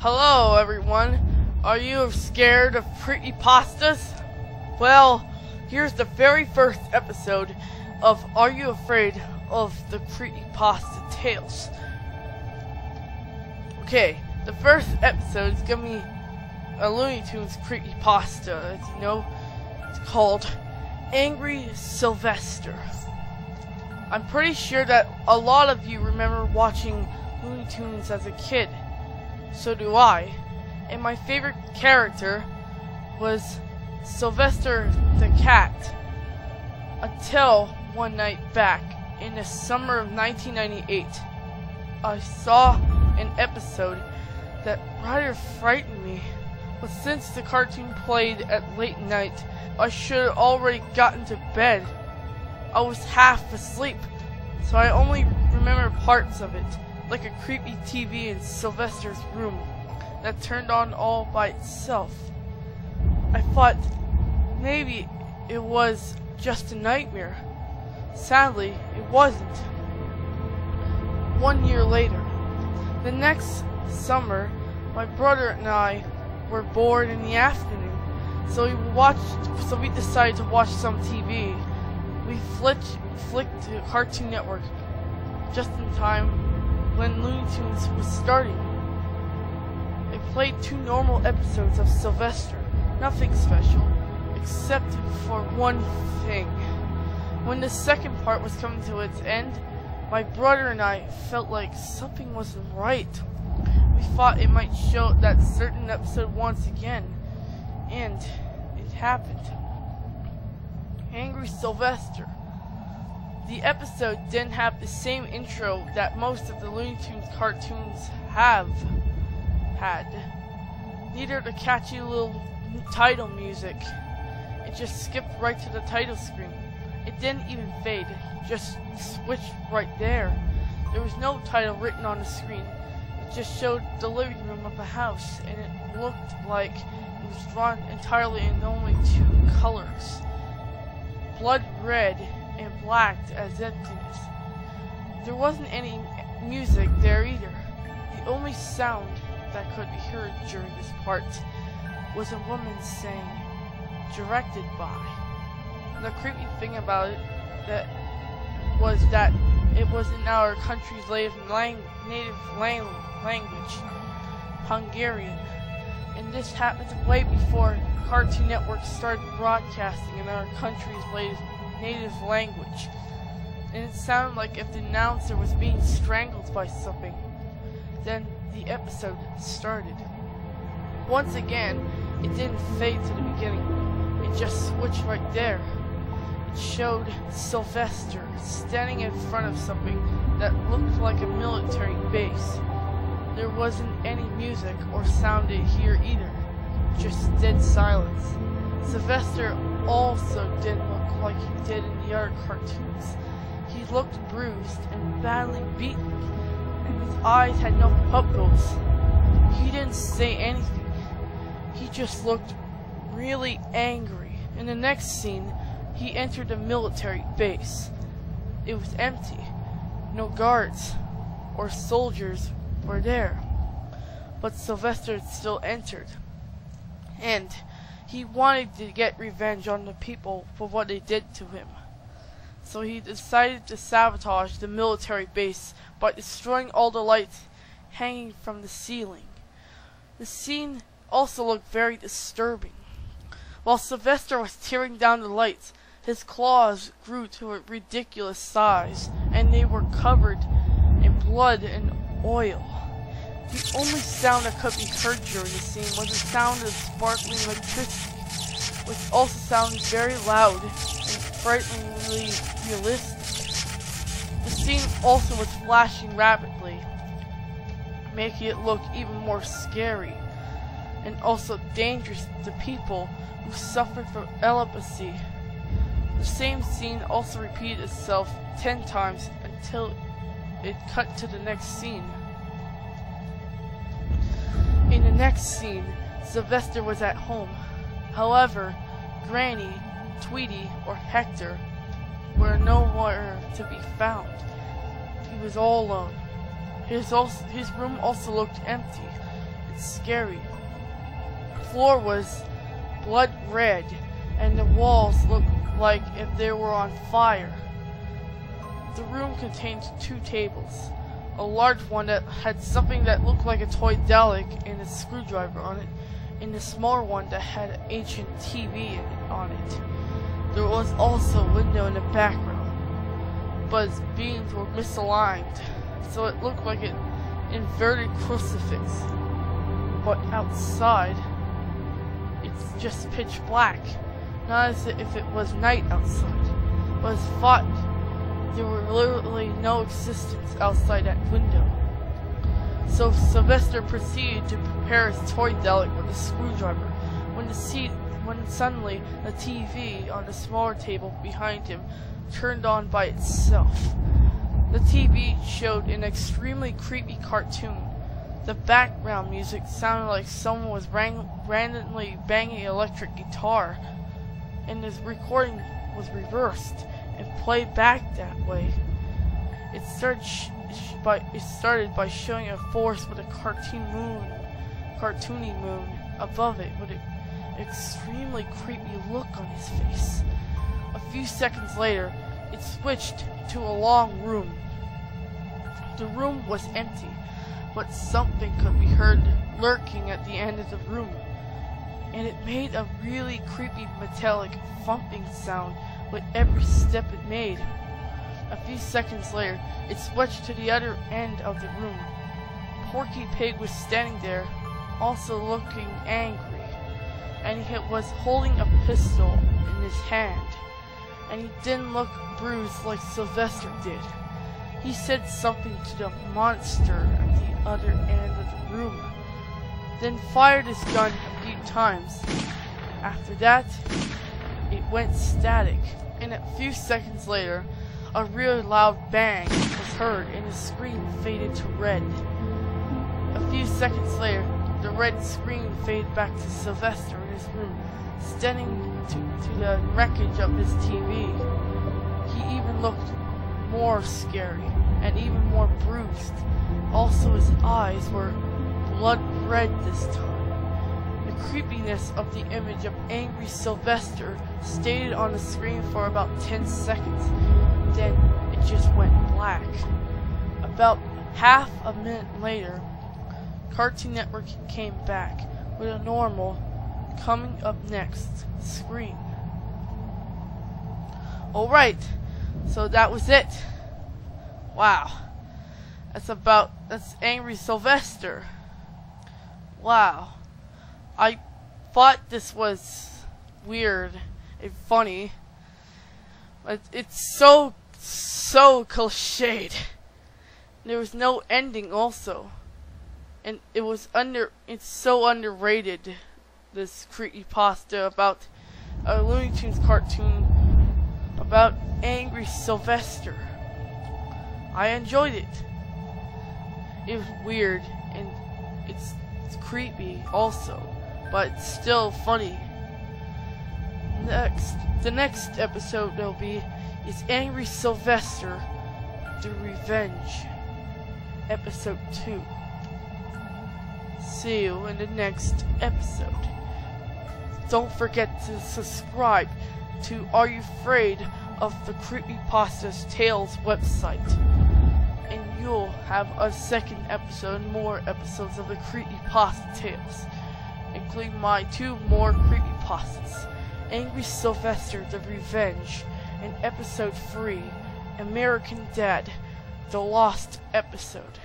Hello, everyone. Are you scared of creepy pastas? Well, here's the very first episode of Are You Afraid of the Creepy Pasta Tales? Okay, the first episode is gonna be a Looney Tunes creepy pasta, as you know. It's called Angry Sylvester. I'm pretty sure that a lot of you remember watching Looney Tunes as a kid. So do I. And my favorite character was Sylvester the cat. Until one night back in the summer of 1998, I saw an episode that rather frightened me. But since the cartoon played at late night, I should have already gotten to bed. I was half asleep, so I only remember parts of it, like a creepy TV in Sylvester's room that turned on all by itself. I thought maybe it was just a nightmare. Sadly, it wasn't. One year later, the next summer, my brother and I were bored in the afternoon, so we watched. So we decided to watch some TV. We flicked, flicked to Cartoon Network just in time when Looney Tunes was starting. They played two normal episodes of Sylvester, nothing special, except for one thing. When the second part was coming to its end, my brother and I felt like something wasn't right. We thought it might show that certain episode once again, and it happened. Angry Sylvester. The episode didn't have the same intro that most of the Looney Tunes cartoons have had. Neither the catchy little title music. It just skipped right to the title screen. It didn't even fade, just switched right there. There was no title written on the screen. It just showed the living room of a house, and it looked like it was drawn entirely in only two colors blood red and black as emptiness. There wasn't any music there either. The only sound that could be heard during this part was a woman saying, directed by. The creepy thing about it that was that it was in our country's native, lang native lang language, Hungarian. And this happened way before Cartoon Network started broadcasting in our country's native language. And it sounded like if the announcer was being strangled by something. Then the episode started. Once again, it didn't fade to the beginning. It just switched right there. It showed Sylvester standing in front of something that looked like a military base. There wasn't any music or sound to hear either, just dead silence. Sylvester also didn't look like he did in the other cartoons. He looked bruised and badly beaten, and his eyes had no pupils. He didn't say anything. He just looked really angry. In the next scene, he entered a military base. It was empty. No guards or soldiers were there. But Sylvester still entered. And he wanted to get revenge on the people for what they did to him. So he decided to sabotage the military base by destroying all the lights hanging from the ceiling. The scene also looked very disturbing. While Sylvester was tearing down the lights, his claws grew to a ridiculous size, and they were covered in blood and oil. The only sound that could be heard during the scene was the sound of sparkling electricity, which also sounded very loud and frighteningly realistic. The scene also was flashing rapidly, making it look even more scary, and also dangerous to people who suffered from epilepsy. The same scene also repeated itself ten times until it cut to the next scene. In the next scene, Sylvester was at home. However, Granny, Tweety, or Hector were nowhere to be found. He was all alone. His, also, his room also looked empty. It scary. The floor was blood red, and the walls looked like if they were on fire. The room contained two tables. A large one that had something that looked like a toy Dalek and a screwdriver on it, and a smaller one that had an ancient TV on it. There was also a window in the background, but its beams were misaligned, so it looked like an inverted crucifix. But outside, it's just pitch black, not as if it was night outside, but thought there were literally no existence outside that window. So Sylvester proceeded to prepare his toy Dalek with a screwdriver when the seat when suddenly the TV on the smaller table behind him turned on by itself. The TV showed an extremely creepy cartoon. The background music sounded like someone was ran randomly banging electric guitar, and the recording was reversed and play back that way. It started by it started by showing a forest with a cartoon moon, cartoony moon above it with an extremely creepy look on his face. A few seconds later, it switched to a long room. The room was empty, but something could be heard lurking at the end of the room, and it made a really creepy metallic thumping sound with every step it made. A few seconds later, it switched to the other end of the room. Porky Pig was standing there, also looking angry, and he was holding a pistol in his hand, and he didn't look bruised like Sylvester did. He said something to the monster at the other end of the room, then fired his gun a few times. After that, went static, and a few seconds later, a really loud bang was heard and the screen faded to red. A few seconds later, the red screen faded back to Sylvester in his room, standing to, to the wreckage of his TV. He even looked more scary and even more bruised. Also, his eyes were blood red this time. Creepiness of the image of angry Sylvester stayed on the screen for about 10 seconds. Then it just went black. About half a minute later, Cartoon Network came back with a normal coming up next screen. Alright, so that was it. Wow. That's about, that's Angry Sylvester. Wow. I thought this was weird and funny. But it's so, so cliched. There was no ending also. And it was under, it's so underrated, this creepy pasta about a Looney Tunes cartoon about Angry Sylvester. I enjoyed it. It was weird and it's, it's creepy also, but still funny. Next, the next episode there'll be is Angry Sylvester, The Revenge, episode 2. See you in the next episode. Don't forget to subscribe to Are You Afraid of the Creepy Creepypasta's Tales website. And you'll have a second episode, more episodes of the Creepypasta Tales, including my two more creepypastas, Angry Sylvester the Revenge, and episode 3, American Dad, the Lost episode.